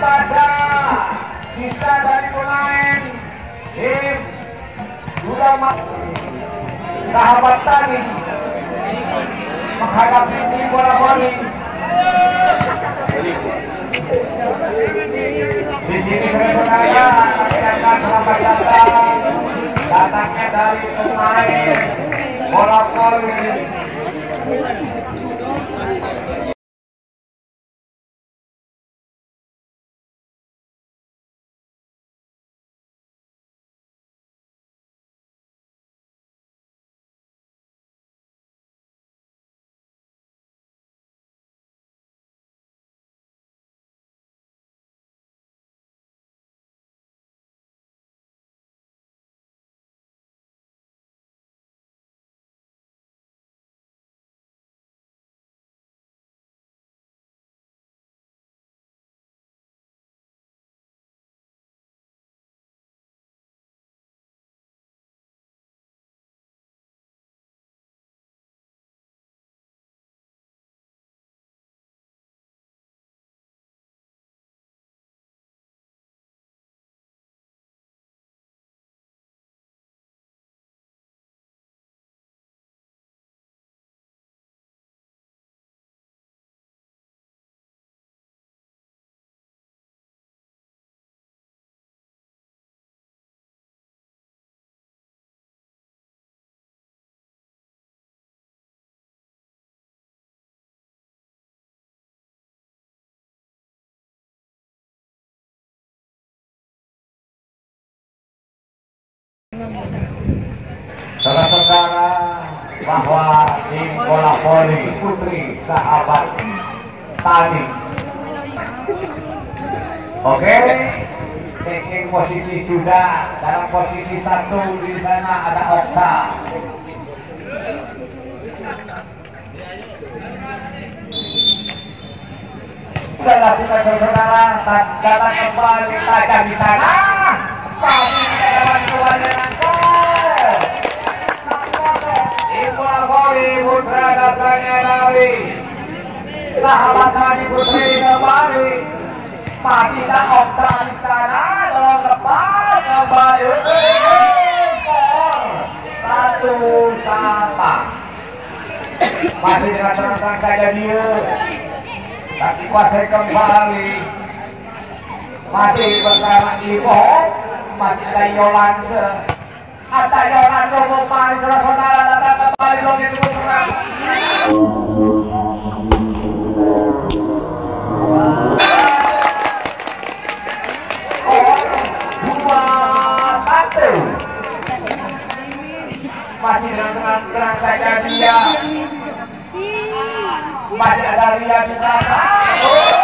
kepada sisa dari pemain tim Gudama sahabat tadi. Menghadapi tim bola voli di sini saudara menyampaikan selamat datang datangnya dari pemain bola voli Saudara-saudara bahwa tim bola voli putri sahabat tadi Oke, taking posisi sudah dalam posisi satu di sana ada Okta. Sudah lakukan saudara, datang kembali tajam di sana. Kami dapat keluar dengan Voli putra datangnya dari sahabat tadi putri kembali. Patina Okta di sana dalam depan kembali satu sama. Masih dengan terang-terang saja dia. Tak dikuasai kembali. Masih bersama Ivo. Masih ada Yolance. Ada Yolance kembali saudara datang Masih dengan terang-terang saja dia. Masih ada Ria di belakang.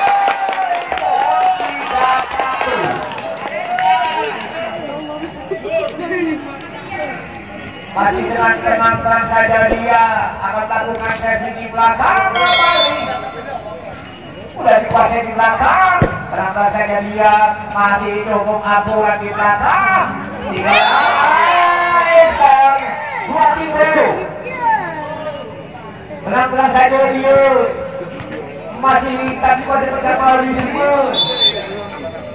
Masih dengan tenang-tenang saja dia akan melakukan sesi di belakang kembali. Udah dikuasai di belakang, tenang-tenang saja dia masih cukup aturan di belakang. Tiga dua timur. Tenang-tenang saja dia masih tapi pada pertama di sini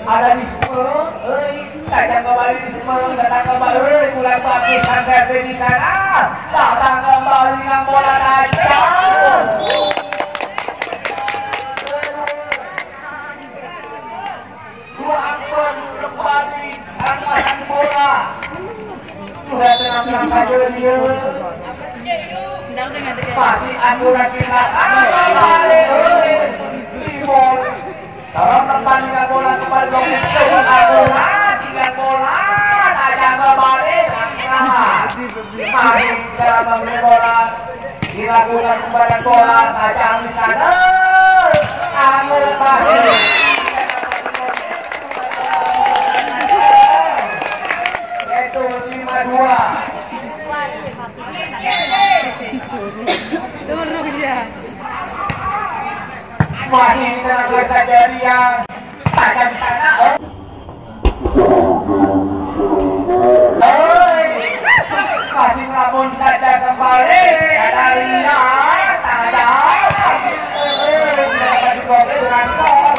ada di sini, eh, datang kembali di sini, datang kembali, mulai bagus sampai di sana, datang kembali dengan bola tajam. Dua akun kembali angkatan bola. Sudah tenang-tenang saja dia. Pasti akurat kita kembali, timur. Kalau pertandingan bola kembali dong itu akurat, tiga bola, tajam kembali, nah, mari kita membeli bola, dilakukan sana, dua. Turun ya. pasti lamun saja kembali ada lihat ada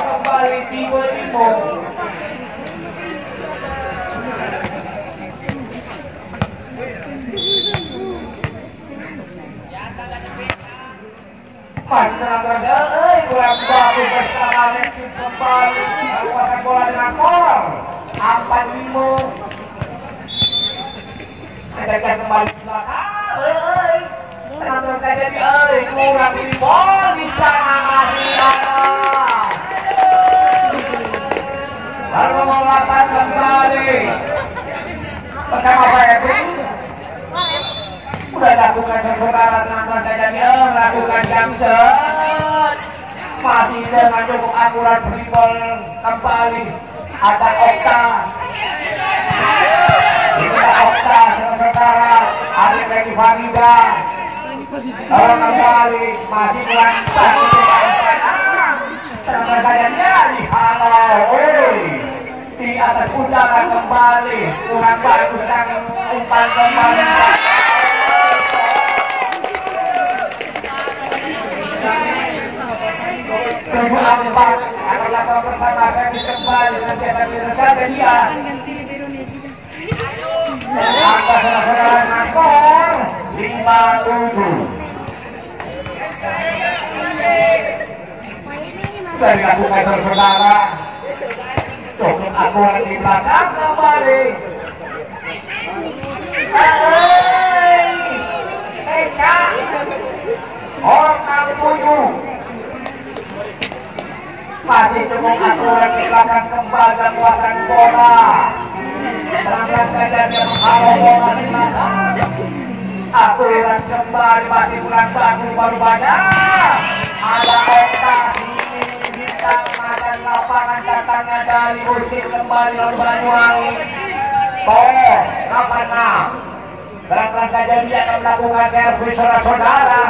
kembali tiba ibu Mas terang gagal, eh kurang bagus kembali, Messi kembali melakukan bola dengan kor. Apa limo? Kedekan kembali ke belakang Tenang saja di Hei kurang di bol di sana ada Lalu melakukan kembali. Bersama saya udah lakukan saudara tenang saja dia lakukan jam set masih dengan cukup akurat dribble kembali. Ada Okta Farida kalau kembali masih lantai sama saya nyari di atas udara kembali kurang bagus sang umpan kembali Seribu empat akan lakukan bersama kembali nanti akan dia. Apa? 57 dari aku kaiser saudara coklat aku orang di belakang kembali orang tujuh masih cukup aturan silakan kembali ke kuasaan bola. Terangkan saja yang harus bola di mana akurat kembali masih kurang bagus baru banyak ada Okta ini bintang makan lapangan datangnya dari musim kembali lalu Banyuwangi Toh, kapan enam? Terangkan saja dia akan melakukan servis saudara-saudara.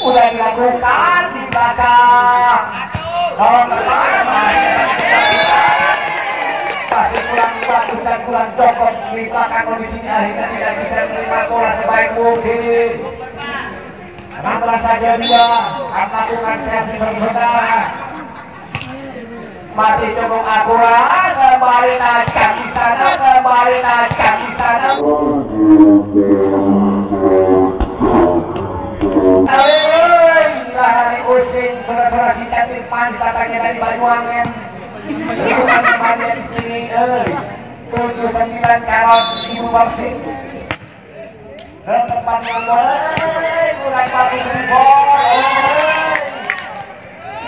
Udah dilakukan di belakang. Kalau masih dan kurang cocok belakang kondisinya akhirnya tidak bisa menerima bola sebaik mungkin. Nantilah saja dia akan melakukan servis saudara masih cukup akurat kembali najak di sana kembali najak di sana. Dari using saudara-saudara si katanya dari di sini tujuh sembilan calon ibu persib ke tempat yang boleh. Kurang bagus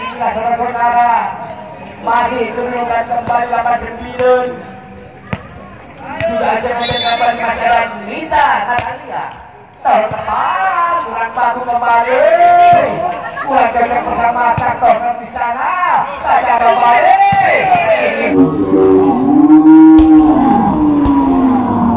inilah saudara-saudara masih turunkan kembali 89 juga aja dengan kembali masyarakat Nita Natalia tahun depan kurang bagus kembali. Kurang bersama Saktor di sana saja kembali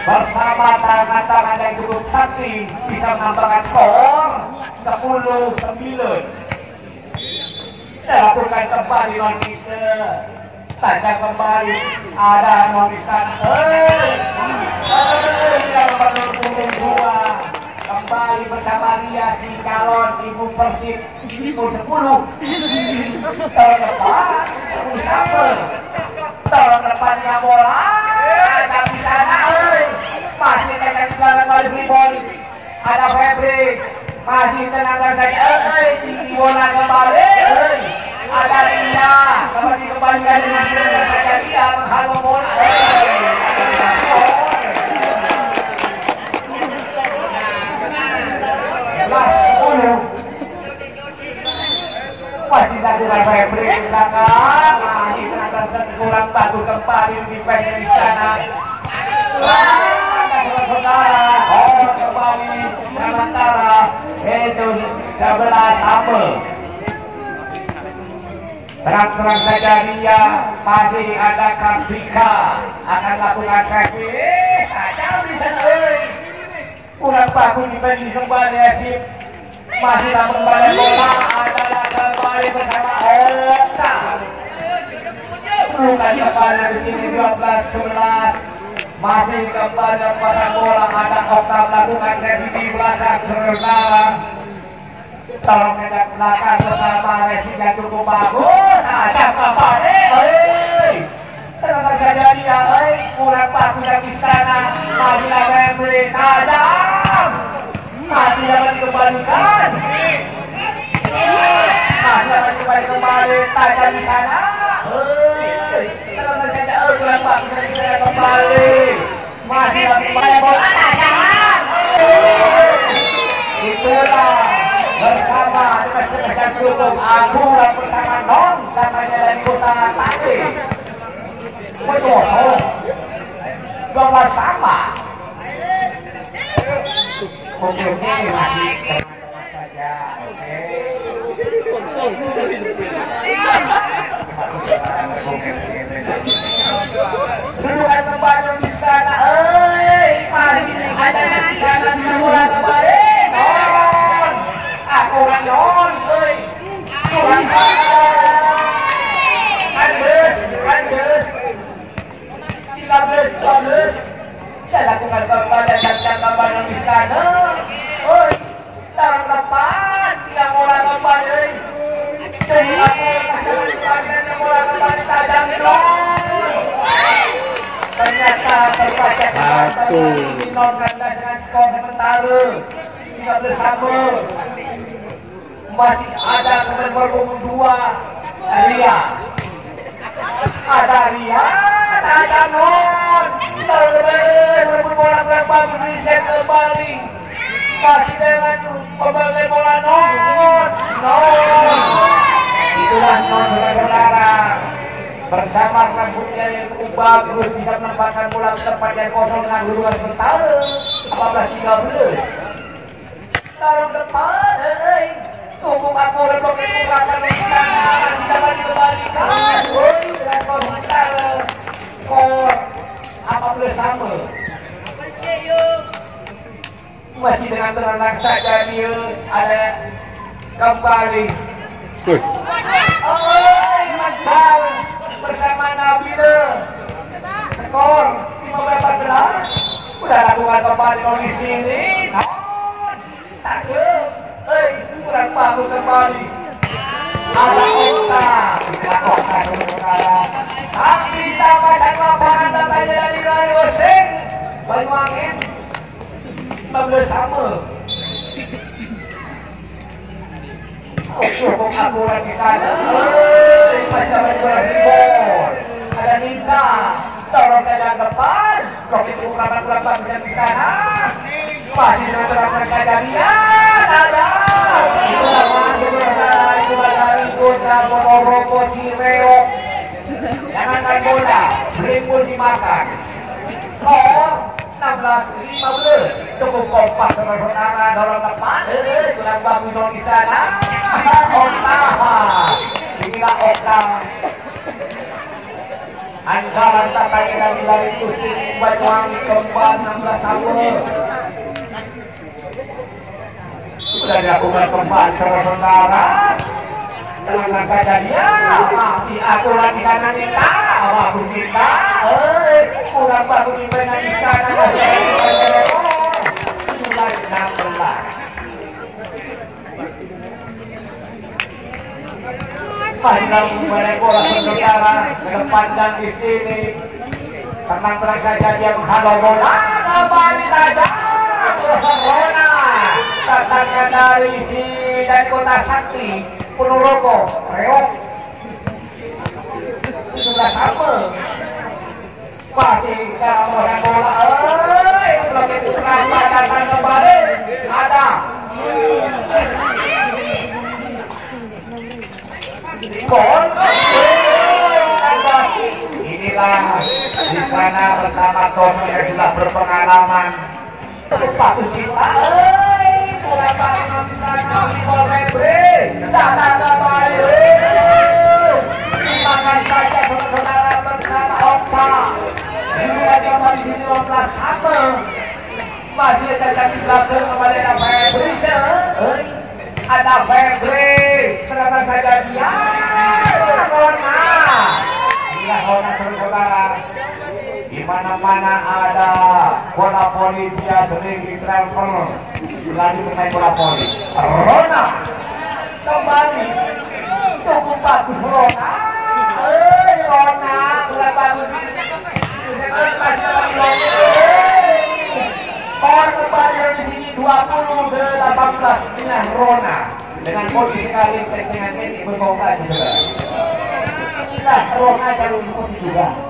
bersama tangan-tangan yang cukup sakti bisa menambahkan skor 10 9 lakukan kembali ke saja kembali. Ada dua kembali bersama Lia si calon ibu persib ibu sepuluh. Tahun depan ibu sabar tahun depannya bola. Ada sana masih tekan segala kali freeball ada Febri masih tenaga saja eh tinggi bola kembali. Ada Lia kembali kembalikan dengan tenaga Lia menghalau bola. Masih satu break di belakang. Masih tenaga kurang bagus kembali di sana saudara Horor kembali sementara Hedun 13 sama Terang-terang saja dia masih ada Kartika akan lakukan kaki. Kacau di sana, oi. Kurang di dibanding kembali Asyik. Masih namun balai bola adalah kembali bersama Ota. Bukan kembali di sini 12 11 masih kembali pasang bola ada Okta melakukan sesi di belakang saudara tolong mendak belakang bersama Resi yang cukup bagus. Ada kembali tenang saja dia kurang bagus di sana. Ada yang tajam masih dapat dikembalikan masih dapat kembali kembali tajam di sana bagus di sana kembali masih itulah bersama dan pendukung aku dan bersama non katanya dari kota Tati. Menyosong dua sama. Oke oke teman-teman saja. Oke Kembali di sana, eh, ada di sana eh, lakukan di sana, eh, tajam non ternyata terbaca Satu. dengan skor sementara 13 sama masih ada nomor punggung dua Ria. Ada Ria ada Non merebut bola berapa reset kembali. Masih dengan pemakai bola Non Non itulah Non saudara bersama rambutnya yang cukup bagus bisa menempatkan bola tepat yang kosong dengan hubungan sementara 14 13 taruh depan. Eh tunggu aku rebok itu rasa bisa bisa lagi kembalikan woi dengan kosong skor 14 sama. Masih dengan tenang saja dia ada kembali. Wih, Oi, Masal bersama Nabila. Skor 15 Udah lakukan kembali di sini. Takut. Eh, kembali. Ada Okta, ada Okta sementara. Tapi datanya dari Rai Oseng. Banyuwangi 15 sama. Cukup aku lagi sana. Macam mana gol. Ada Ninta. Dorong ke yang depan. Itu berapa berapa bisa di sana. Masih dengan terangkan saja dia. Ada. Sireo. Jangankan bola. Berimpul dimakan. Oh, 16 15 cukup kompak saudara dorong tepat eh kurang bagus dong di sana. Okta inilah Okta Anggaran tatanya dari lari kusti Banyuwangi kembal 16 sama sudah dilakukan kembal saudara Tenang saja dia Mati aturan di sana kita Waktu kita Eh Kurang bagus di mana sana Mulai 16 Panjang mulai bola saudara Kedepankan di sini. Tenang-tenang saja dia menghalau bola Kembali saja. Bola Datangnya dari si dari kota Sakti Ponorogo Reok. Sudah sama masih dalam orang bola eh belum itu kenapa datang kembali ada. Gol. Inilah di sana bersama Tommy yang sudah berpengalaman. Sepatu kita masih terjadi belakang kepada ada Febri ada Febri ternyata saja dia kawan-kawan saudara di mana-mana ada bola poli dia sering di transfer lagi mengenai bola poli. Rona kembali. Cukup bagus Rona eh Rona udah bagus Orang kembali di sini 20 ke 18 dengan Rona dengan kondisi kali pertengahan ini berbawa juga. Inilah Rona jalur posisi juga.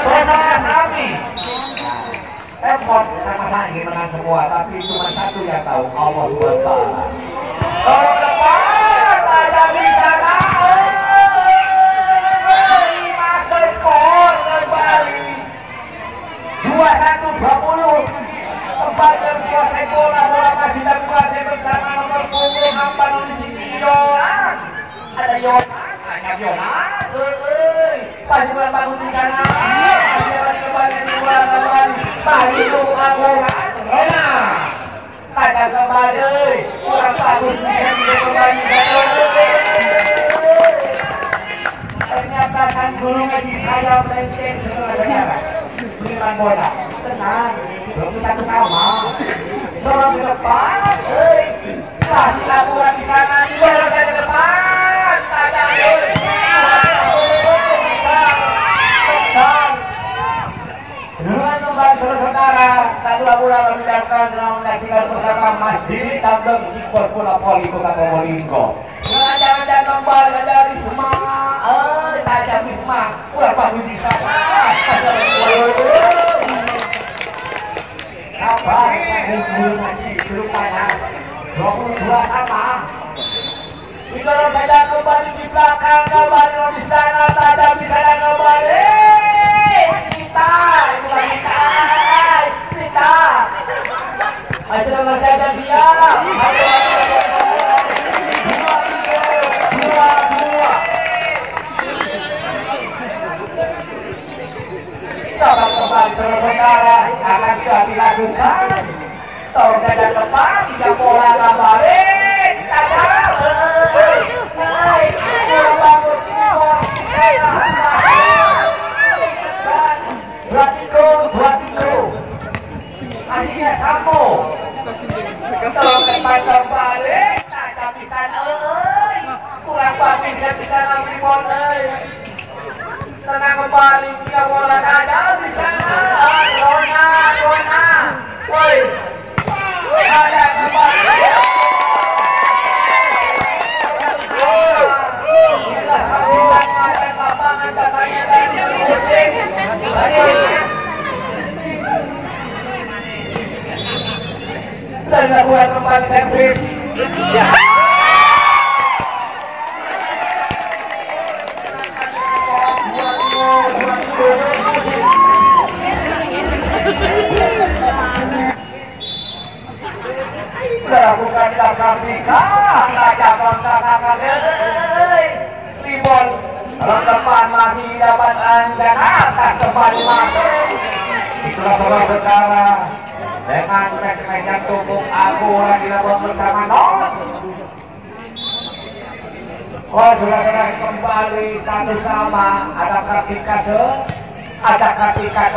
Bonang kami, Effort sama-sama ingin menang semua Tapi cuma satu yang tahu Allah buat Kalau depan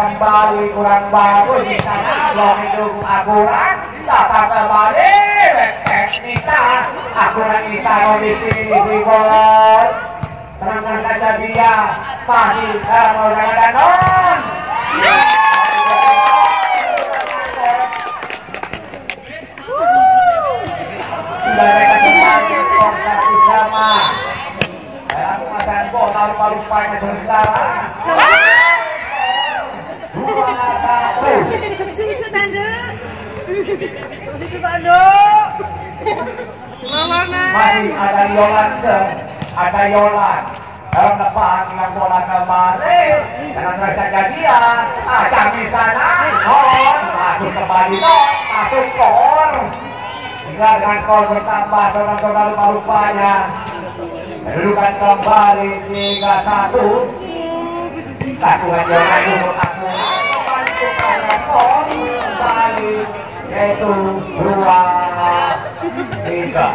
datang kurang bagus di sana lo hidup akuran datang ke Bali kita. Akurat kita komisi di bol terangkan saja dia. Pasti kalau eh, jangan non. Mereka kembali kontak bersama dan akan kota lupa-lupa yang sementara Itu tanduk. Mari ada yolan ada yolan. Dalam depan dengan bola kembali, dengan selesai jadian, ada di sana, non, masuk kembali non, masuk kor. Dengan kor bertambah, saudara-saudara rupa-rupanya. Kedudukan kembali tiga satu. Satu aja kembali yaitu dua tiga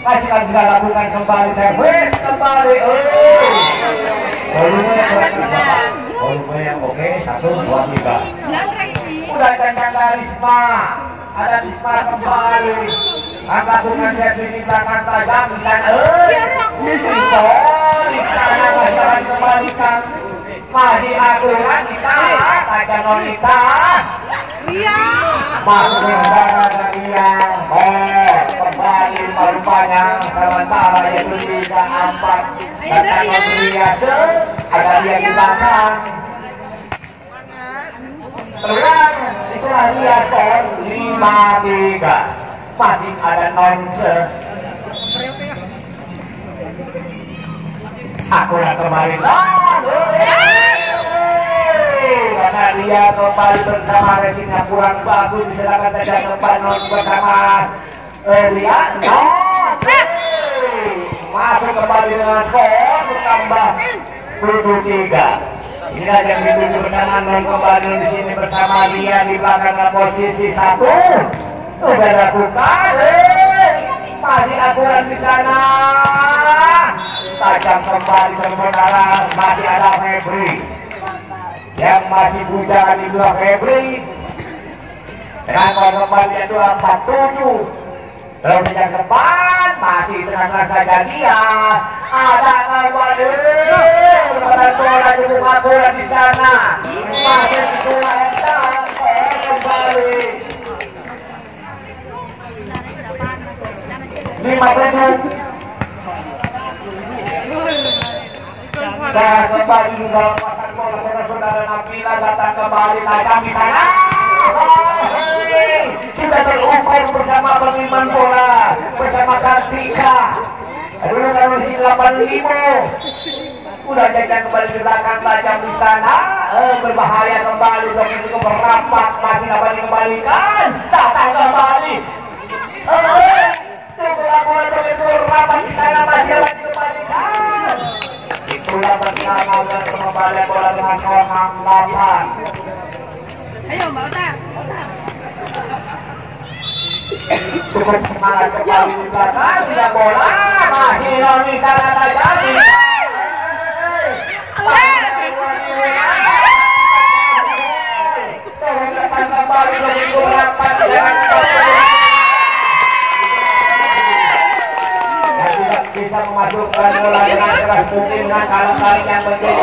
masih akan kita lakukan kembali servis kembali. Oh. Volume yang volume yang oke satu dua tiga. Udah cancang Risma. Ada Risma kembali. Lakukan servis di belakang tajam? Di sana oh di sana akan kembalikan masih aturan kita tajam nonita Ria. masuk ke udara dia oh kembali merupanya sementara yaitu tiga empat. Datang Riase ada dia di belakang. Terang itulah Riase lima tiga. Masih ada nonce aku yang kembali karena dia kembali bersama resinya kurang bagus silakan saja tempat non bersama non masuk kembali dengan skor bertambah 73 ini yang dituju bersama non kembali di sini bersama dia di belakang posisi satu. Sudah lakukan. Masih akurat di sana. Tajam kembali saudara masih ada Febri yang masih bujangan di blok Febri. Dengan kembali itu 47 Terus yang depan masih dengan saja dia ada berbadan bola cukup akurat di sana. Masih bola yang kembali. Lima menit dan kembali di dalam pasar bola saudara-saudara Nabila datang kembali tajam di sana. Sudah terukur bersama pengiman bola bersama Kartika. Dulu kalau si 85 udah jajan kembali di belakang tajam di sana. Eh, berbahaya kembali dong itu merapat masih dapat dikembalikan. Datang kembali. Eh, itu lakukan begitu rapat di sana masih dapat dikembalikan itulah bersama dan pengembalian bola dengan komang 8 Ayo, Mbak Ota. semangat kembali. Di belakang tidak bola masih sana tajam kembali begitu rapat dengan dan tidak bisa memasukkan bola dengan keras mungkin dengan kalau kali yang menjadi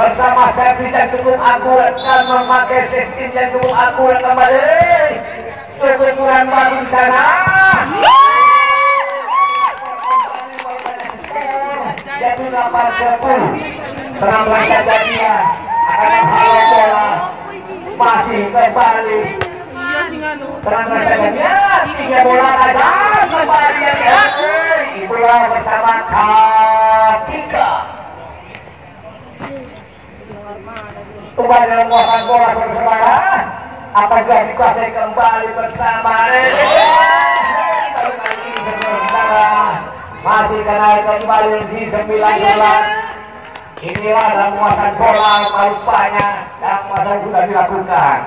bersama servis yang cukup akurat dan memakai sistem yang cukup akurat kembali. Kebetulan baru di sana. Jadi 8 tenang saja dia akan menghalau masih kembali. Tenang saja dia tiga bola ada. Kembali. Ya itulah bersama. Katika kembali dalam kuasaan bola saudara apakah dikuasai kembali bersama masih kena kembali di 19 inilah dalam kuasaan bola rupanya yang masa sudah dilakukan.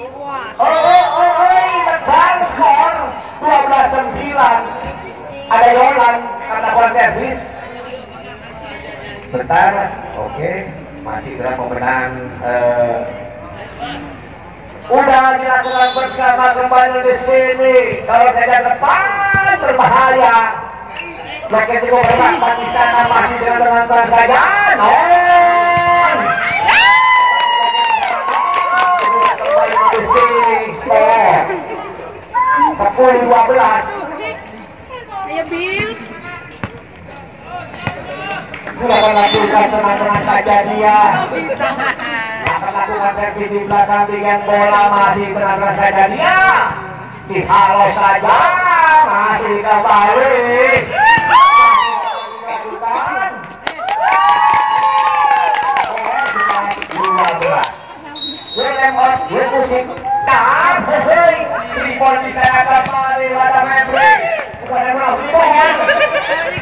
Oh oh oh oh tekan skor 12 9 ada Yolan Juan servis bentar oke. Masih dalam pembenahan eh, udah dilakukan bersama kembali di sini. Kalau saja depan berbahaya. Rakyat itu berlaku di sana masih dengan tenang saja. Non kembali kondisi sepuluh dua belas. Ayo Bill. Silakan lakukan tenang-tenang saja dia Bisa. akan lakukan servis di belakang dengan bola masih tenang-tenang saja dia dihalau saja masih kembali Tripol bisa akan kembali pada. Bukan yang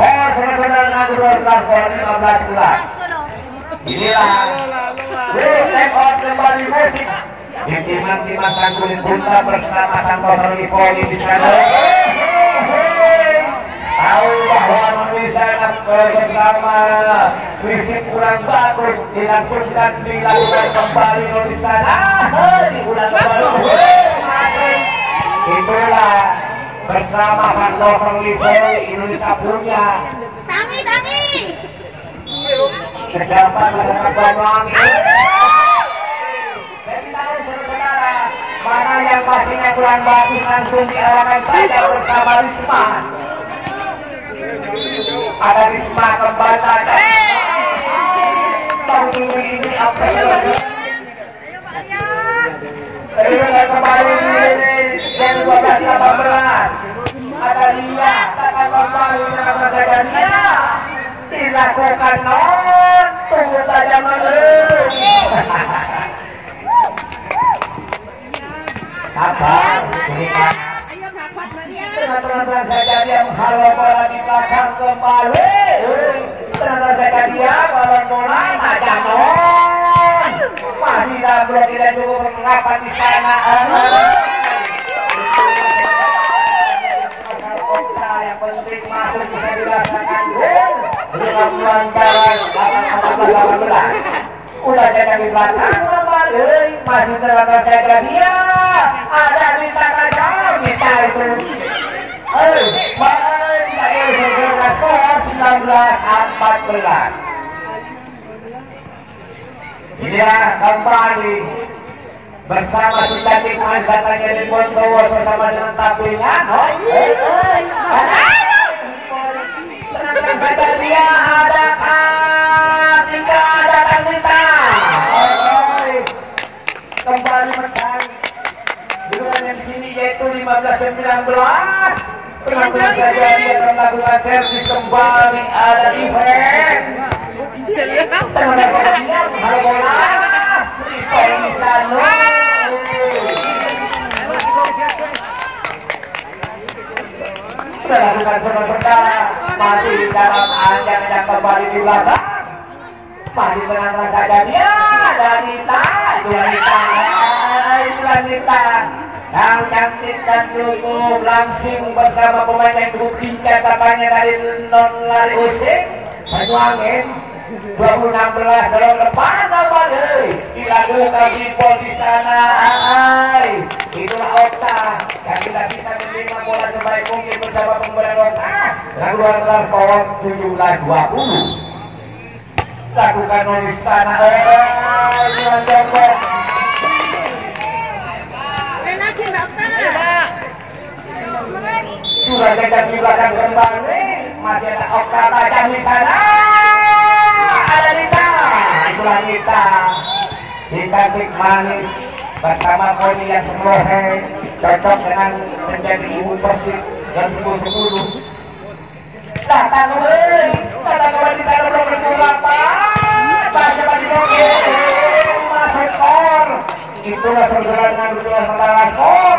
Oh saudara-saudara nganggur 12 skor 15 bulan Inilah Wih, take on kembali musik di timang-timang Sangkuin Bunda bersama Santoso Poli di sana tahu bahwa Indonesia bersama prinsip kurang bagus dilangsungkan dilakukan kembali di sana diulang kembali itulah bersama Santoso Poli Indonesia punya Tangi, tangi. Dan tahu saudara, mana yang pastinya kurang bagus langsung diarahkan saja bersama Risma. Ada Risma kembali. Tahun ini apa? Yang Ayo kembali yang 12 18 ada dia kembali dengan saja dia dilakukan non tunggu saja menurut. Sabar. Teman-teman saja dia menghalau bola di belakang kembali. Teman-teman saja dia ada non. Masih dalam belum tidak cukup mengapa di sana yang penting dengan pelanggaran 18 udah jadi di belakang. Kembali masih ada di kita itu. Eh baik saya segera skor 19 14 Inilah kembali bersama Sintatik Mas katanya di Bontowo bersama dengan tapinya. Tenangkan saja dia ada. Kembali. Duluan yang sini yaitu 15 19. Tenangkan saja dia akan melakukan servis kembali ada event. Tenangkan saja dia halo bola. Rifai Nisano. Sudah lakukan saudara-saudara masih dalam anjang yang kembali di belakang. Masih tenang saja. Dia Danita itu wanita yang cantik dan cukup langsing bersama pemain yang cukup lincah tampaknya dari non lari usik Banyuangin 2016 dalam depan kembali dilakukan di pol di sana. Ay. itulah Okta yang tidak bisa menerima bola sebaik mungkin bersama pemain Okta. Dan 12 power 17 20 lakukan oleh istana eh dengan jongkok Enakin dokter. Sudah dekat di belakang kembali masih ada Okta tajam di sana. Ada Nita. Itulah Nita. Si cantik manis bersama Koni yang semlohe cocok dengan menjadi ibu persib yang sepuluh sepuluh datang weh datang kembali di sana belum berapa baca bagi mobil masuk skor. Itulah saudara dengan sementara skor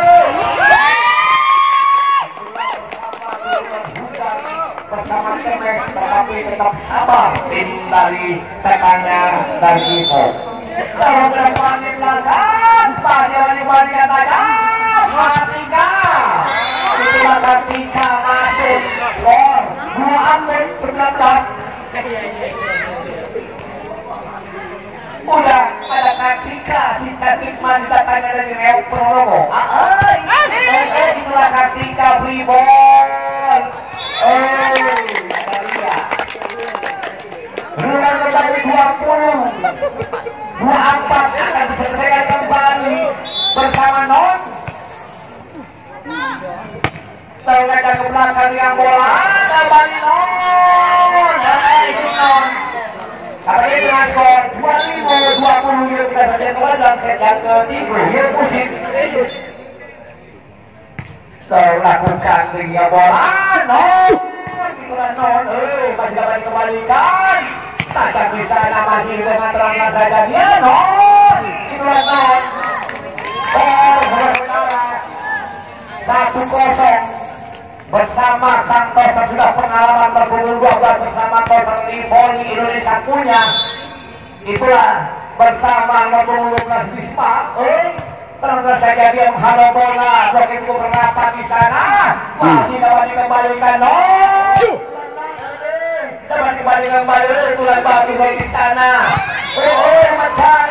Tetapi tetap sabar. Tim dari tekannya dari Iko kalau berpanen lagan pada balik tajam Matika itulah ketika masuk. Gol. Dua ambil 19 udah ada Kartika si cantik manja tanya dari Reo Prologo ah eh. Itulah Kartika free ball. Eh ada dia Ruang 20 24 akan kembali bersama Non terletak ke belakang yang bola kembali Non eh itu Non ini dengan skor 25-20 yang kita saja keluar dalam set yang ketiga terlakukan tinggal bola Non Non eh masih dapat dikembalikan tak bisa nama masih dengan terangkan saja. Dia Non. Itulah Non Oh bersaudara satu kosong. Bersama Santosa sudah pengalaman berpuluh 12 bersama Tosa Livoli Indonesia punya. Itulah bersama nomor 12 Wisma eh terus saja dia menghalau bola. Begitu berapa di sana. Masih dapat dikembalikan dapat dikembalikan kembali itulah bagi di sana oh oh macam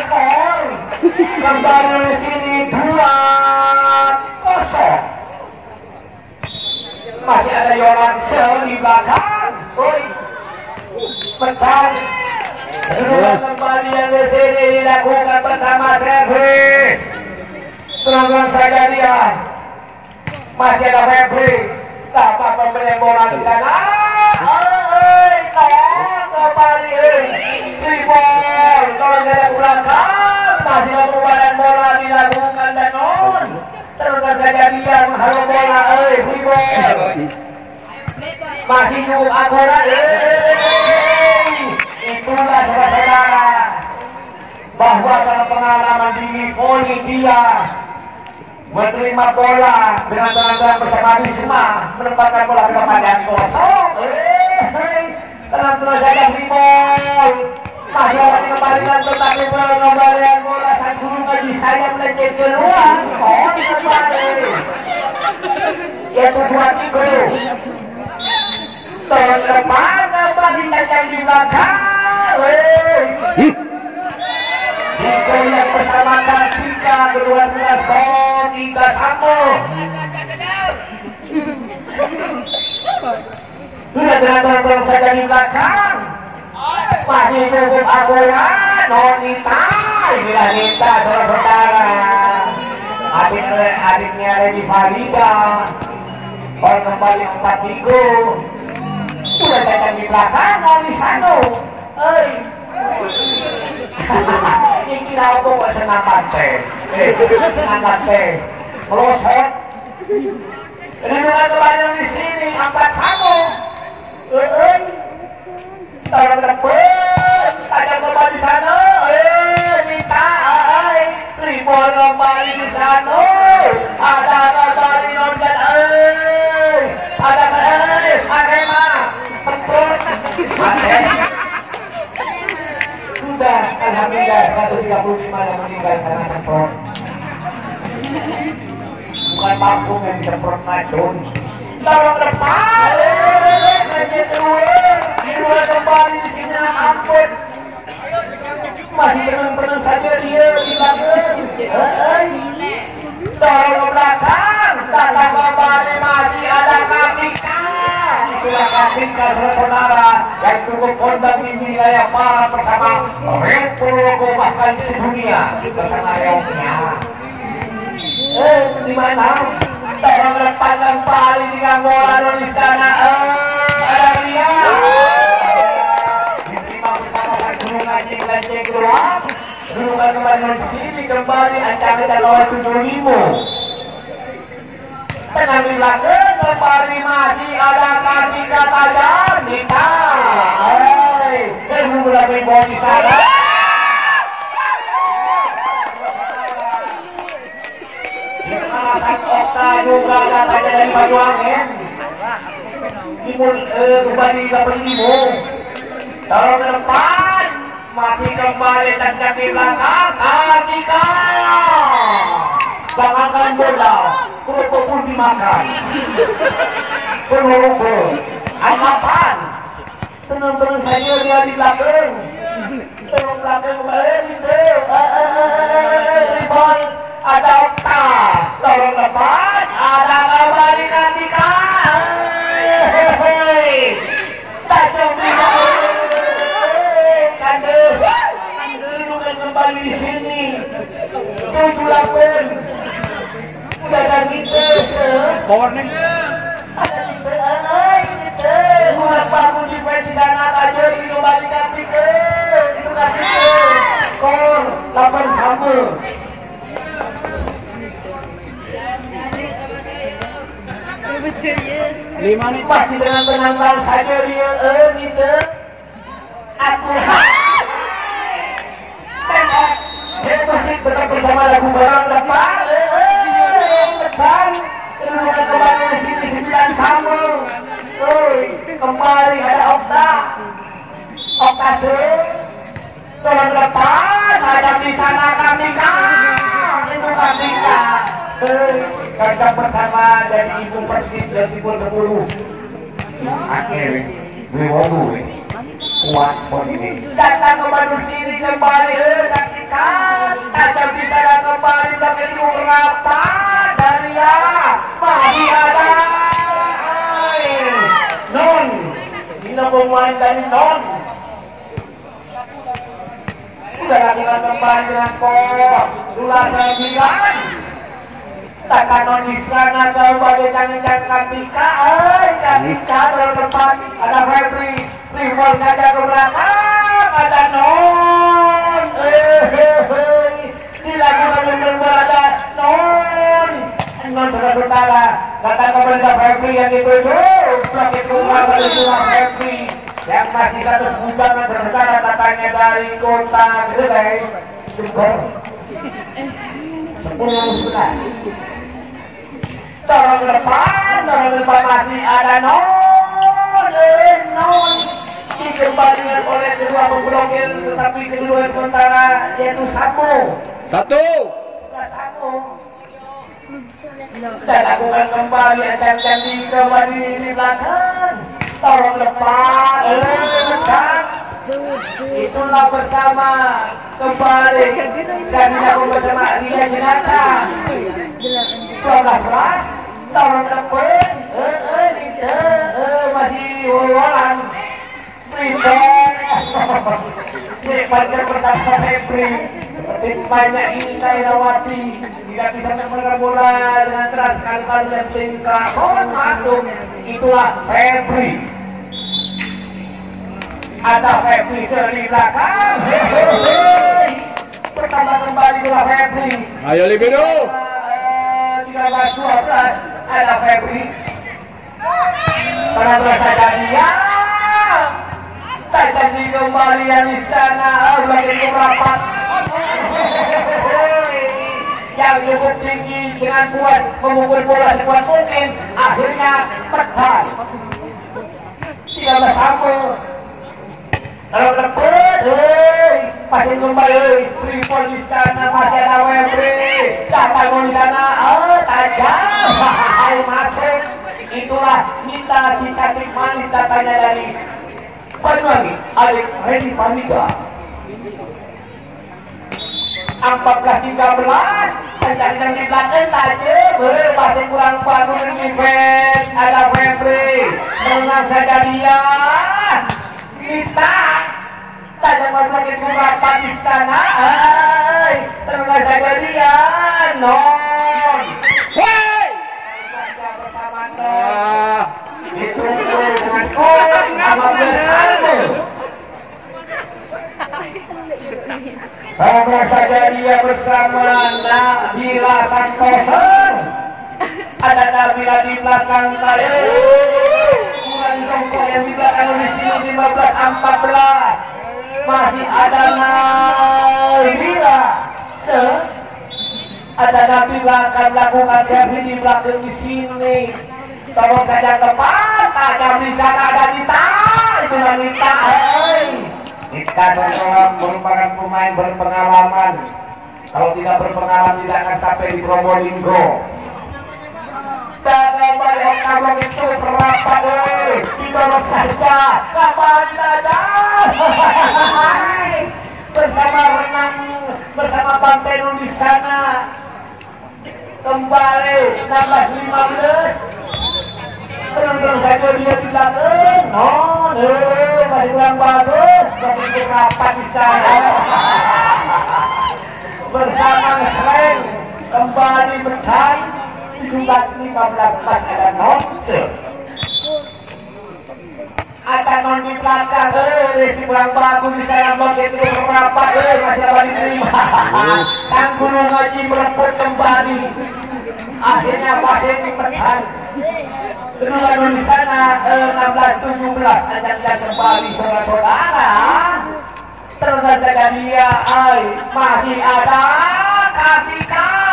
kembali di sini dua kosong masih ada Yolanse di belakang. Oi. Kedua kembali yang di sini dilakukan bersama servis. Terangkan saja dia. Masih ada Febri. Dapat pemberian bola di sana. Eh, akurat, eh. Itulah. Bahwa dalam pengalaman di Poli dia menerima bola dengan tenaga bersama Bisma menempatkan bola ke kepada kosong. Tenang terus saja ribol. Masih akan dikembalikan tetapi pengembalian bola guru ngaji saya melenceng keluar. Oh, kembali. Yaitu dua tiga. Tahun depan kembali tajam di belakang. Tiga yang bersama Kartika kedua belas gol tiga satu. Sudah terang-terang saja di belakang. Masih cukup akurat Nonita inilah Nita saudara-saudara. Adik adiknya Redi Farida. Bal kembali empat minggu sudah datang di belakang Nonisano eh ini kira apa kok senang teh eh senang teh melosot ini bukan kembali di sini empat satu ada di sana, minta, ribol kembali di sana, ada kembali nonton, ada Arema, tempat, sudah, alhamdulillah, 135 yang meninggal karena semprot. Bukan mampu yang disemprot racun. Tolong eh, lanjut dulu kedua kembali di sini ampun masih tenang-tenang saja dia di belakang dorong ke belakang datang kembali masih ada Kartika itulah Kartika saudara yang cukup kondang di wilayah para bersama Red Sedunia bersama Reoknya eh di mana bola di sana eh Gulungan kembali dari sini kembali dan lawan tujuh limo Tenang di belakang kembali masih ada kaki kata. Hei, eh berapa bawa di sana. Alasan Okta juga katanya dari Banyuwangen. Timun eh, kembali dapat. Taruh ke depan, masih kembali tancap di belakang. Kaki. Jangankan bola, kerupuk dimakan. Kerupuk, amapan. Tenang-tenang saja di belakang. Tenang belakang kembali gitu. Eh, eh, eh, eh, ribon. Ada Okta. Lorong ada nanti. Tajam di Kandes. Dudukkan kembali di sini. Tujuh delapan. Udah ada. Power nih. Ada. Ay. Udah bangun di fans di sana aja. Ke. Itu. Lima nih. Masih dengan tenang saja dia. Eh, gitu. Aku. Tengok. Dia tetap bersama lagu barang depan. Depan. Kedudukan kembali di sini sembilan sama. Kembali ada Okta. Okta sih. Tolong depan. Ada di sana Katika. Itu Katika. Eh, kakak pertama dari ibu Persib dan Timur 10. Akhirnya, gue ngomong kuat ini. Datang ke Bandung sini kembali, eh, saksikan. Tajam di sana kembali, belakang itu berapa? Dari ya, masih ada. Non, ini pemain dari Non. Udah lakukan kembali dengan kok. Dula saya bilang. Takanon di sana kembali jangan Katika, eh Katika dalam depan ada Febri, Rivol ngajak ke belakang, ada Non, eh dilakukan benar ada Non, Non sudah utara, datang benda Febri yang itu itu, sakit rumah dari rumah yang masih satu bulan sementara katanya dari kota Gede, Jember, sepuluh sebelas dorong depan, dorong depan masih ada non, eh, non. Dikembalikan oleh kedua pemblokir tetapi kedua sementara yaitu Samo Satu. sudah Samo dan lakukan kembali SMTM di kembali di belakang dorong depan eh dekat itulah bersama kembali. Dan dilakukan bersama Ria Jenata 12 belas tahun depan eh eh eh eh masih wawalan Ini parkir pertama Febri. Banyak ini saya lewati Jika bisa mendengar bola dengan keras Kali-kali masuk Itulah Febri Ada Febri seri belakang. Pertama kembali itulah Febri. Ayo Libido. 13 12 ada Febri. Pada saja dia terjadi kembali yang di sana. Begitu rapat yang cukup tinggi dengan kuat memukul bola sekuat mungkin akhirnya tekan tidak bersama kalau hei masih kembali Tripol di sana masih ada di sana oh tajam hai masuk itulah kita cita manis katanya dari Banyuwangi adik Reni Panika 14-13 Pencarian di belakang Boleh masih kurang ini Ben Ada Febri Menang saja dia Kita. Saja masuk lagi kurang di sana saja dia Non Hei. Bersama Non sama Bangga saja dia bersama Nabila Santoso ada Nabila di belakang kurang jongkok yang di belakang di sini 15 14 masih ada Nabila se ada Nabila akan melakukan Jabri di belakang di sini. Tolong saja depan tak Jabri sana ada Nita itu Nita hei. Nita merupakan pemain berpengalaman. Kalau tidak berpengalaman tidak akan sampai di Probolinggo Jangan banyak kalau itu berapa deh Ditolong saja Kembali saja Bersama renang Bersama Pantai di sana. Kembali 16-15 Tenang-tenang saja dia di belakang. Oh, deh, masih kurang bagus. Jadi berapa di sana? Bersama Sren Kembali bertahan 17 15 pas ada nonse ada non di belakang eh si bagus berapa eh masih dapat diterima sang guru ngaji merebut kembali. Akhirnya pasien dipetan kedua non di sana eh, 16 17 ajak dia kembali saudara-saudara. Ternyata dia ay masih ada ketika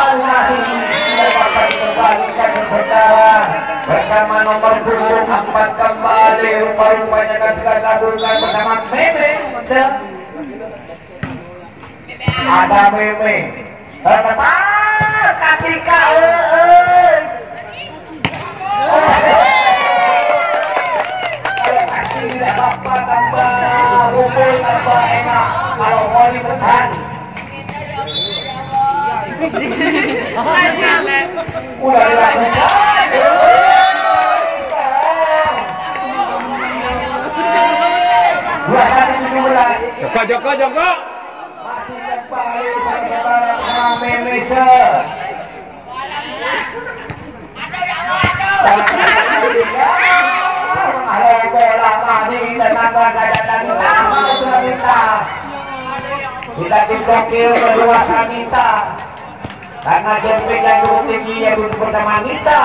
baru masih dapat bersama nomor punggung empat kembali rupa-rupanya kan sudah dilakukan bersama Meme ada Meme tepat ketika eh tidak apa tambah rumput tambah enak kalau mau bertahan udah dilakukan dua kali tujuh belas Joko, Joko, Joko. kita karena jumping yang cukup tinggi yaitu bersama Nita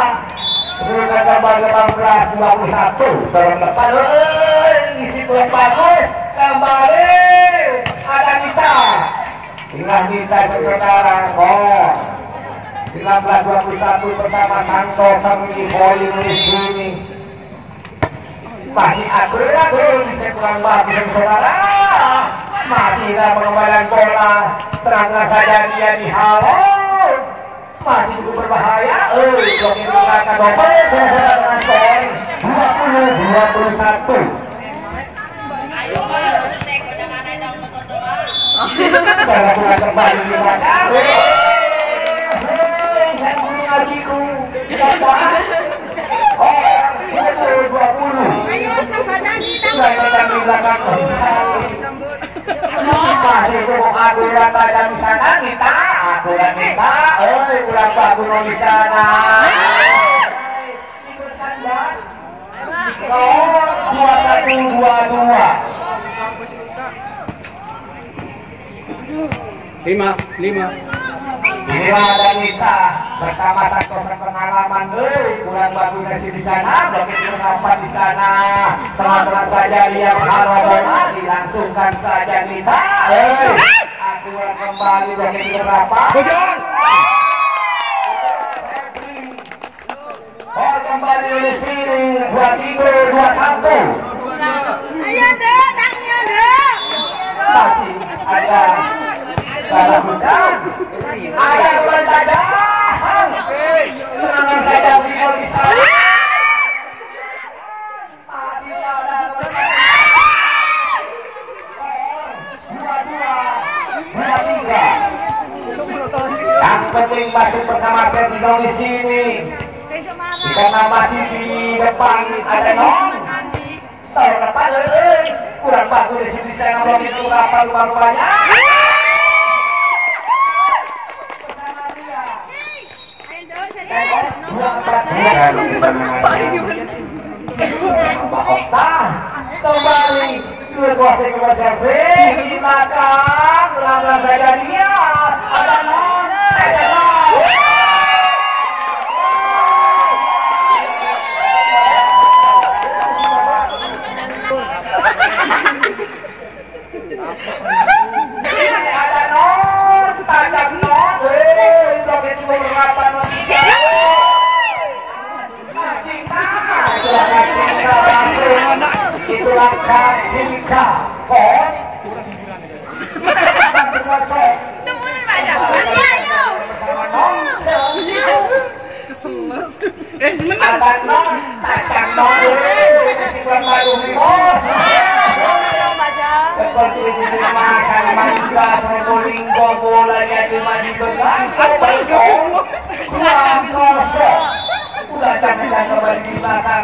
Terus kembali ke 18 21 Turun depan. Eh, isi belum bagus Kembali. Ada Nita Tinggal Nita saudara Oh 1921 bersama Santo Samini di sini masih akur-akur bisa kurang bagus saudara. Masih dalam pengembalian bola. Terangkan saja dia di halo masih berbahaya. Eh blok itu akan double saudara dengan poin 20 21 Bola kembali di belakang saya bunuh adikku itu 20 Ayo sama tadi sudah datang di belakang sana kita eh di sana dua satu dua dua Lima, lima. Inilah ada kita? Bersama satu pengalaman deh kurang sih di sana begitu rapat di sana. Teman-teman saja yang harus dilangsungkan saja kita. Eh aku kembali begitu rapat. Oh kembali di sini dua tiga dua satu. Ayo dek, tangi dek. masih ada penting masuk bersama di sini karena masih di depan ada non kurang bagus di sini saya ngomong itu apa lupa-lupanya kembali dua kuasa ke Serve di belakang berada saja dia ada non ada non tajam non eh roket berapa non itulah Kacinka kon Semuanya banyak. Ayo. Eh, itu makan mangga probolinggo bola jadi mandi bekas apa itu kurang kosong udah jangan kembali di belakang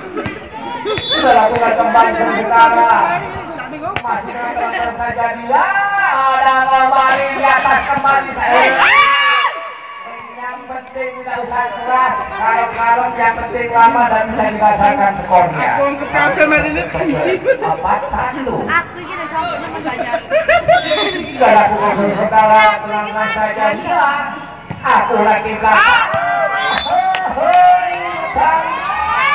Sudah lakukan kembali ke sekarang masih dia ada kembali di atas kembali saya yang penting tidak usah keras kalau-kalau yang penting lama dan bisa dirasakan skornya ini. apa satu Aku gini sampai banyak. Tidak lakukan saudara tenangkan saja dia. Aku lagi belakang.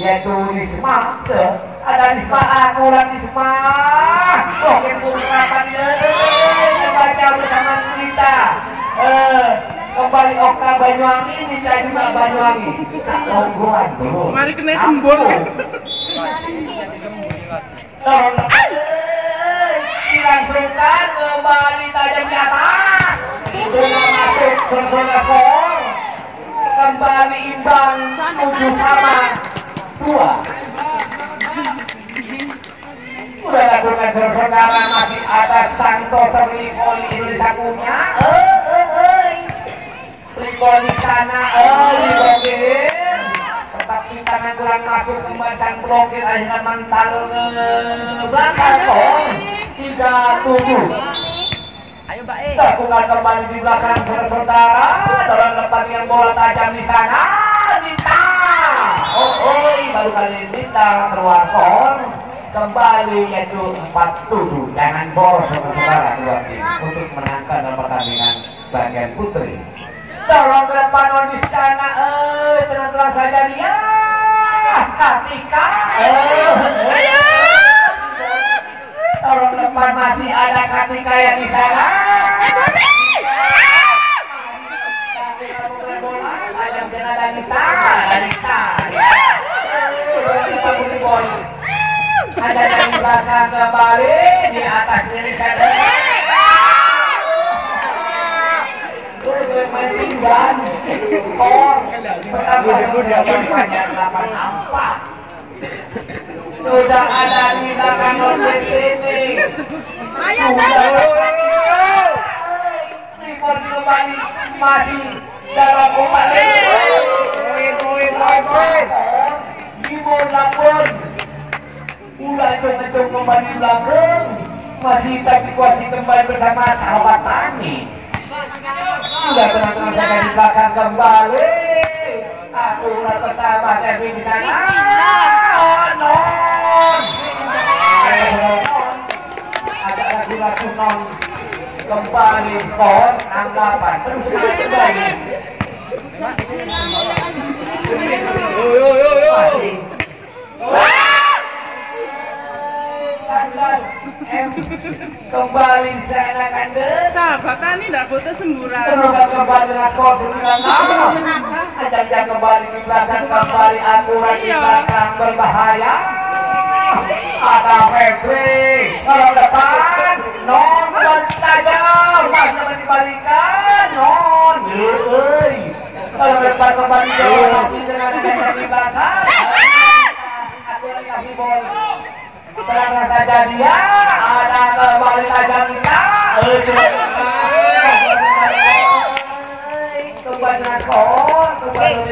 yaitu Risma Se. ada Risma aku dan Risma pengungkapan dia baca bersama kita eh kembali Okta Banyuwangi Nita juga Banyuwangi. Onggoan dulu Mari kena sembur. dilangsungkan kembali tajam di atas. Bola masuk berbeda kembali imbang tujuh sama dua sudah lakukan saudara masih ada Santo Serli Poli Indonesia punya. Eh eh eh Riko di sana eh di blokir. Tetapi tangan kurang masuk kembali sang blokir akhirnya mental belakang. Kok tiga tujuh. Ayo Mbak E. lakukan kembali di belakang saudara dalam pertandingan bola tajam di sana oh baru kali ini Dita keluar gol kembali yaitu empat tujuh jangan boros saudara dua tim untuk menangkan dalam pertandingan bagian putri. Dorong ke depan di sana eh tenang-tenang saja dia. Katika eh. Ke depan masih ada Katika yang di sana. Tajam kena Danita, Danita. Ada dari belakang kembali di atas saya. Meninggal. Skor pertama sudah banyak 84. Sudah ada di belakang. Ayo kembali masih dalam Udah cung-cung kembali belakang Masih tapi kuasi kembali bersama sahabat tani. Sudah tenang-tenang saja di belakang kembali. Aku udah pertama Kevin di sana. Non. Ada lagu-lagu non kembali pohon 68 terus kembali masih M kembali sana kandes Sahabat tani ndak butuh semburan. Semoga kembali dengan skor 9 Ajak kembali di belakang kembali aturan di belakang berbahaya ada Febri kalau depan non tajam masih dibalikan non kalau depan kembali jauh lagi dengan di belakang aturan kasih bol Terang saja dia ada kembali tajam kita.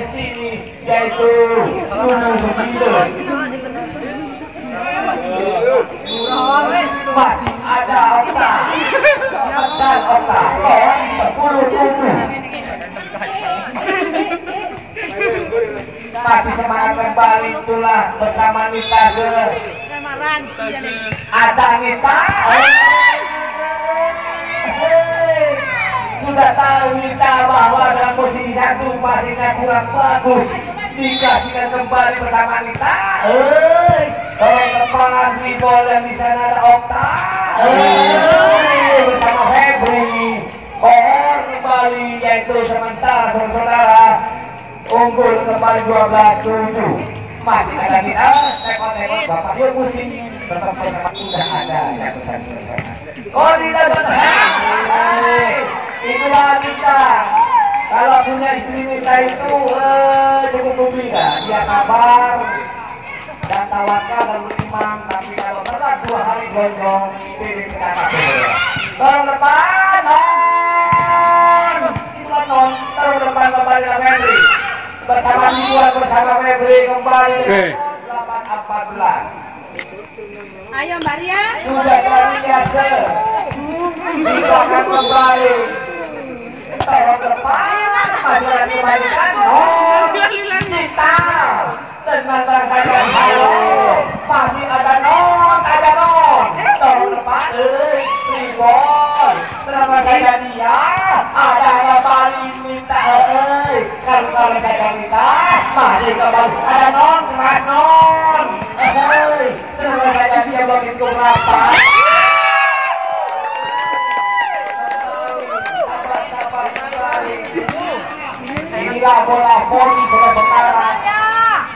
Sini yaitu masih ada okta dan okta pohon sepuluh tujuh masih semangat kembali itulah bersama Nita Ge. Samaran. ada Nita? Sudah tahu Nita bahwa dalam posisi satu masihnya kurang bagus. Dikasihkan kembali bersama Nita? Hei. kalau depan di yang di sana ada Okta? Bersama Febri. Pohon kembali yaitu sementara saudara unggul kembali 12 7 masih ada kita tekot-tekot bapak dia pusing tetap bersama udah ada yang pesan Hai, itulah kita. Kalau punya istri kita itu eh, cukup membeda dia kabar dan tawakal dan beriman tapi kalau berat dua hari gondong pilih kata Tolong depan non itulah non tolong depan kembali dengan Henry bersama Ridwan bersama Febri kembali. 814 Ayo Mbak Ria. sudah kali biasa kita akan kembali tolong depan kembalikan non kita. Tenang saja saja kita ada non non eh saja dia bola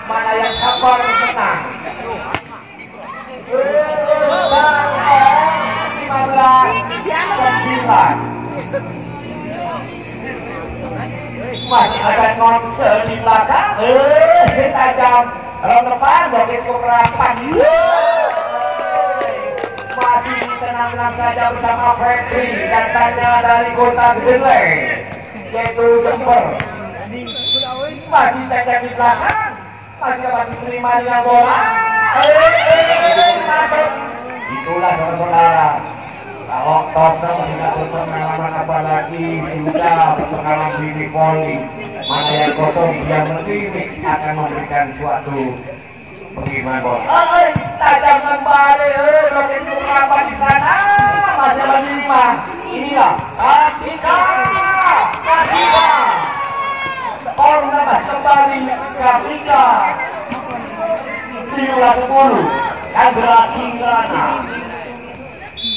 mana yang menang. 15 Masih ada nonsen di belakang. Eh, tajam. Kalau depan, begitu kerapan Masih tenang-tenang saja bersama Febri Katanya dari kota Gede. Yaitu Jember. Masih cacat di belakang. Masih dapat diterima dengan bola. Eh, eh, masuk. Itulah saudara kalau kosong tidak berpengalaman apalagi sudah berpengalaman di volley mana yang kosong dia berdiri akan memberikan suatu pengiriman bola eh, tajam kembali. Eh, roket berapa di sana? Masih dapat diterima inilah Katika Orang dapat kembali Katika Inilah sepuluh Andra Ingrana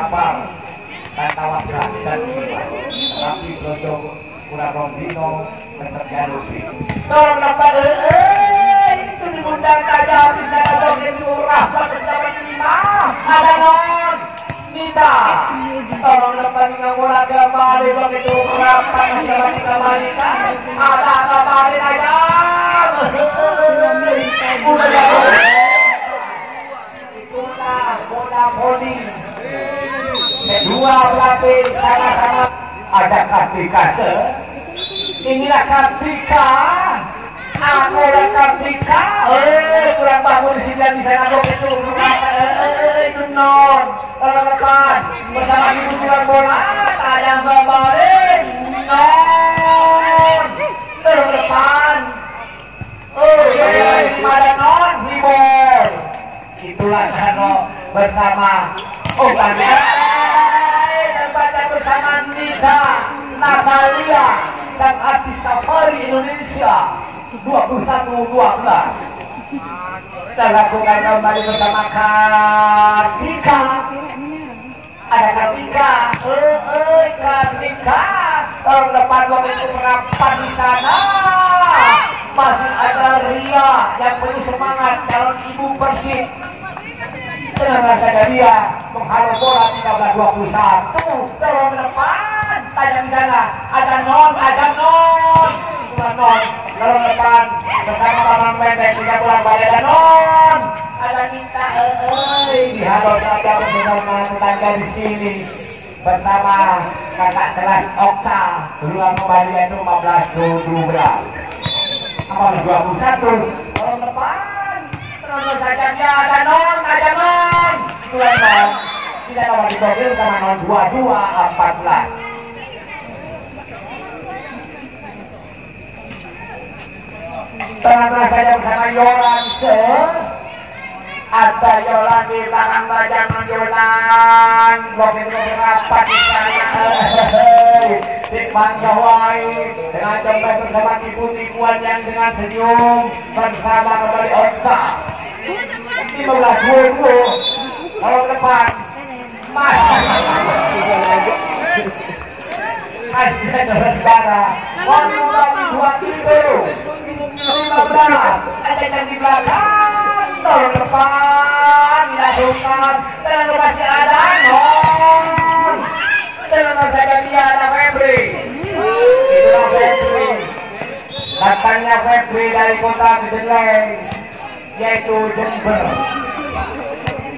sabar dan iman tapi belum kurang rombino tetap jalusi tolong dapat eh itu diundang saja bisa dong itu rahmat bersama lima ada non Nita tolong dapat ngawura kembali begitu rapat bersama kita malika ada kembali aja udah bola bola kedua pelatih sama-sama ada Kartika se. Inilah Kartika. Aku dan Kartika? Eh kurang bangun di sini di sana dong itu. Eh itu non. Depan bersama ibu jual bola tajam kembali. Non. Terus depan oh iya ada non? Ball itulah Hano bersama. Oh dan bersama Nika Natalia dan Ati Safari Indonesia 21 12 kita lakukan kembali bersama Kartika. Ada Kartika? Eh eh Kartika. Tahun depan waktu itu merapat di sana. Masih ada Ria yang penuh semangat calon ibu persib dengan rasa dia menghalau bola 13-21 dorong ke depan. Tajam di sana. Ada non ada non. Cuma non. Dorong depan. Bersama paman pendek tiga bulan balik. Ada non. Ada minta eh dihalau saja bersama tetangga di sini. Bersama kakak kelas Okta. Dulu kembali itu 15 12 apa 21 dorong depan. Terus saja 20 tidak dapat dibokil karena 02214 Tangan saja bersama Yolan Ada Yolan di tangan saja menunjukkan Blokir blokir rapat di sana Dengan contoh bersama tipu-tipuan yang dengan senyum Bersama kembali otak 15 20 kalau depan. Mas dengan dua lima belas. Di belakang. Depan dilakukan terlalu masih ada non terlalu saja dia ada Febri. Itulah Febri. Datangnya Febri dari kota Kedeleng yaitu Jember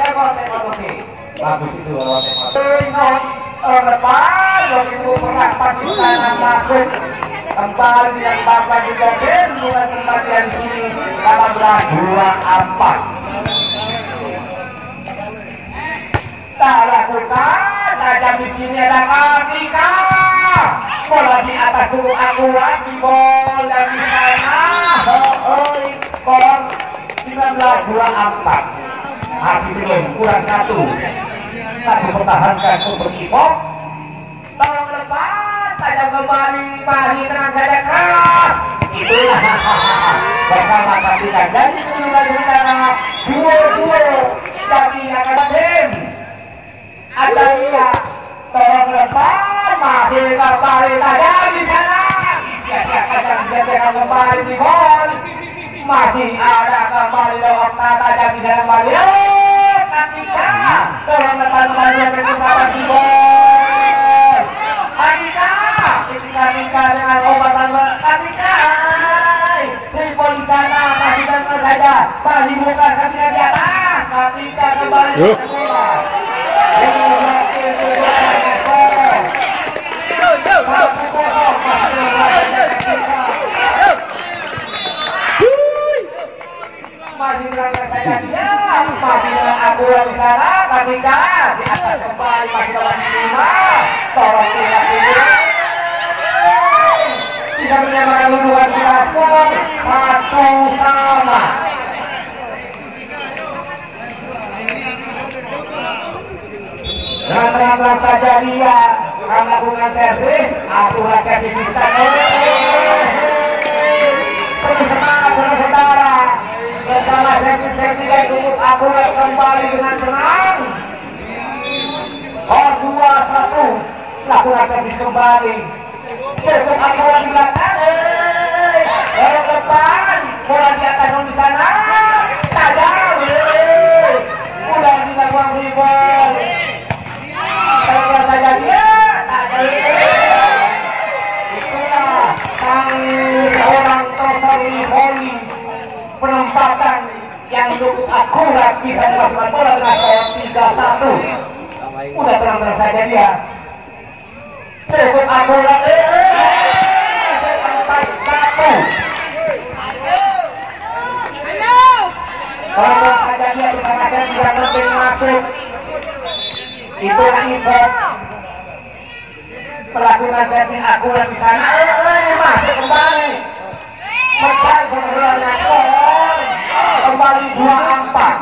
oh. Bagus itu sana masuk sini 18 24 tak lakukan saja di sini ada Kartika bola di atas dulu akurat di bol dan di sana oh skor 19 24 masih belum kurang satu. Satu pertahankan super kipok tolong depan tajam kembali pagi tenang saja keras. Itulah. Bersama Kartika dan kedudukan sementara duo jadi akan tim ada dia tolong depan masih kembali tajam di sana. Kembali di gol masih ada kembali lewat tajam di sana kembali Kartika tolong depan kembali ke bersama di gol Kartika ketika nikah dengan obatan Kartika Ripon di sana saja masih bukan ketika di atas Kartika kembali dengan dia tadinya aku di sana kami di kembali masih dalam tolong tidak tidak menyamakan kita satu sama dan terang saja dia karena bukan servis aku rakyat di bersama servis servis yang cukup akurat kembali dengan tenang. Oh dua satu. Lakukan servis kembali cukup akurat di belakang. Orang depan. Bola di atas di sana. Tajam udah kalau saja dia itulah Totori Holi penempatan yang cukup akurat bisa melakukan bola dengan skor tiga satu. Udah terang-terang saja dia. Cukup akurat sampai satu. Kalau saja dia bersama saya tidak penting masuk. Itu import melakukan setting akurat di sana. Eh masuk kembali mencari sebenarnya kembali dua empat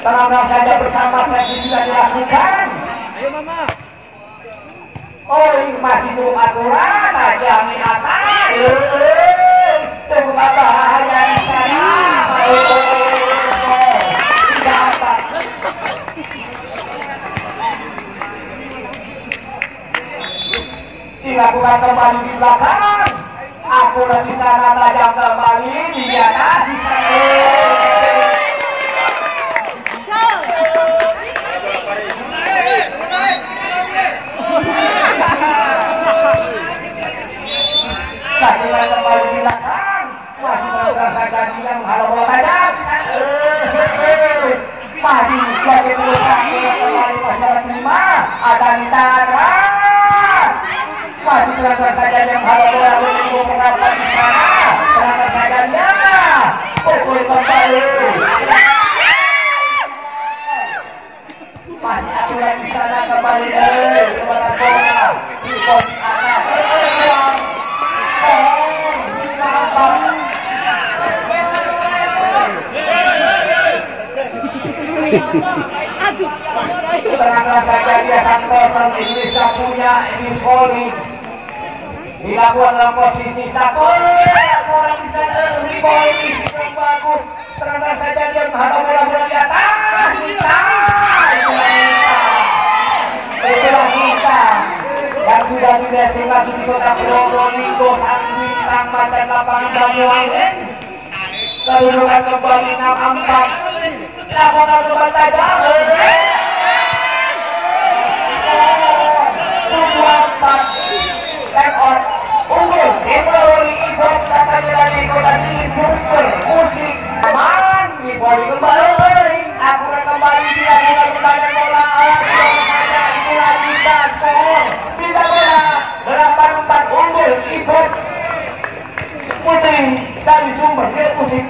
terang saja bersama setting sudah dilakukan. Oh ini masih cukup akurat aja mi atas. Cukup apa hanya di sana. Dilakukan kembali di belakang aku di sana tajam kembali di sana kembali di belakang masih masih jadi berusaha kembali masyarakat lima masih terasa saja yang harus bola menunggu kenapa di sana terasa saja dia pukul kembali. Aku yang di sana kembali. Eh bola di pos anak Aduh. Teranglah saja dia Santosan Indonesia punya ini volley dilakukan dalam posisi satu orang bisa di volley yang bagus teranglah saja dia menghadap bola bola di atas kita itulah kita yang sudah sudah sehingga di kota Probolinggo sang bintang macan lapangan Banyuwangi kedudukan kembali 6-4 lakukan kembali tajam unggul ini super musik aman Ibon kembali aku kembali dia mulai kembali bola itu lagi skor tidak bola delapan empat unggul Ibon putih dari sumber dia musik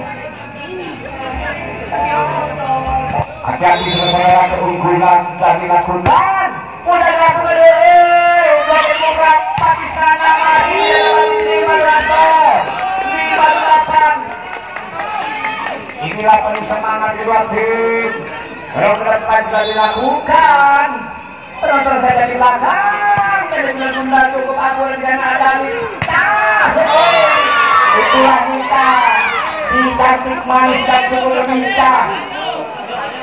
hati-hati sebenarnya keunggulan dan dilakukan dilakukan. Penonton saja di belakang jadi benar cukup aku dan ada nah itulah kita. Di cantik manis dan cukup lebih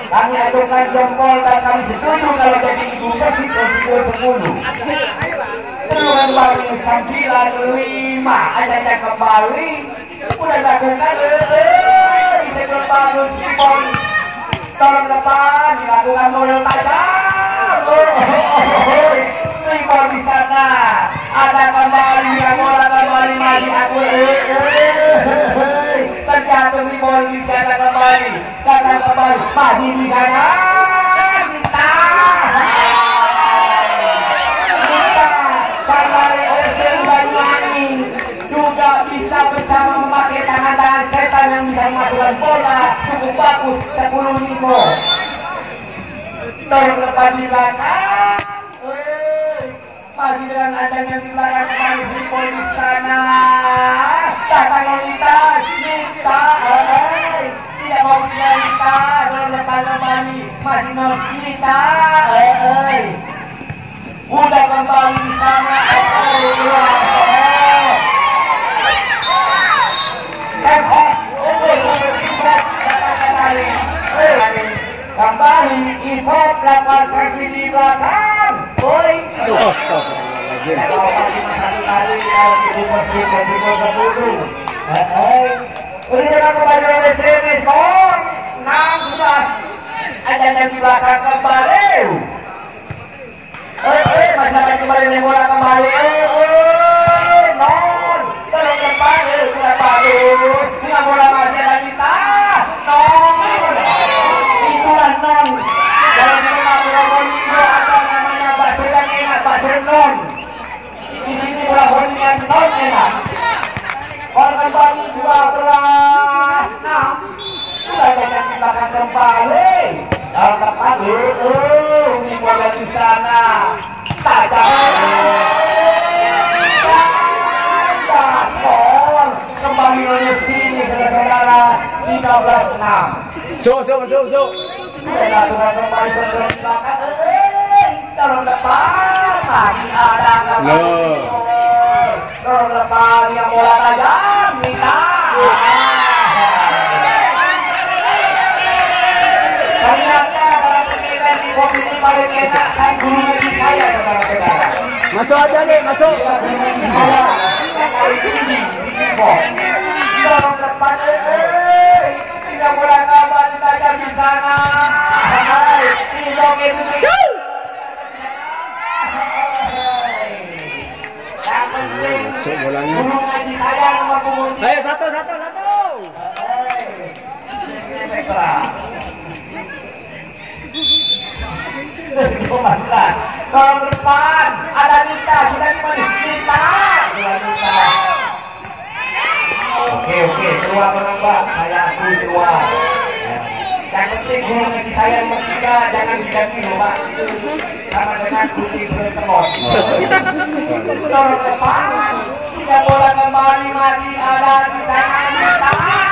kami ajukan jempol dan kami setuju kalau jadi ibu persib persib sepuluh. Kembali sembilan lima ada kembali. Udah lakukan di sebelum bagus tolong depan dilakukan model tajam Ipon di sana ada kembali yang bola kembali maju aku terjatuh Ipon di sana kembali karena kembali masih di sana juga bisa bersama memakai tangan-tangan memasukkan bola cukup bagus 10 limo Dorong depan di adanya di belakang di polis sana. Datang Lolita. Tidak mau depan kembali. Hei. Udah kembali di sana, hei. Wah, kembali kaki di belakang. Boy Astagfirullahaladzim. kalau pagi satu kali kalau ibu masjid dan ibu berburu ini dengan kembali oleh sini skor 16 ada yang di belakang kembali. Eh eh masyarakat kembali bola kembali. Eh eh non sudah bagus 13 6 So, so, so, so. Bela sudah kembali eh dorong depan lagi ada kembali Loh. dorong depan yang bola tajam ternyata penilaian di kopi ini paling enak kan guru di saya saudara-saudara Masuk aja nih, masuk. Depan eh tidak bola kembali tajam di sana itu Masuk bolanya. Ayo satu, satu, satu. Dorong depan, ada Nita, sudah di mana? Nita, Nita. Oke oke, keluar menambah, saya akui keluar. Yang penting guru ngaji saya tiga, jangan diganti loh pak. Sama dengan kunci bertelur. Dorong depan, tidak bola kembali mati ada di sana Nita.